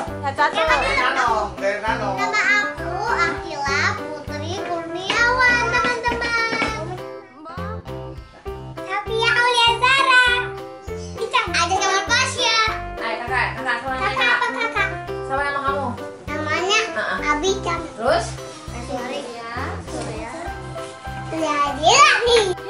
Caca tuh. Dari Nanong. Nama aku Akila Putri Kurniawan, teman-teman. Safia Aulia Zara. Kita ada sama Pasya. Ayo kakak, kakak sama Kakak apa kakak? Sama nama kamu? Namanya uh -uh. Abicam. Terus? Surya. Surya. Surya Dilani.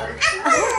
Apple.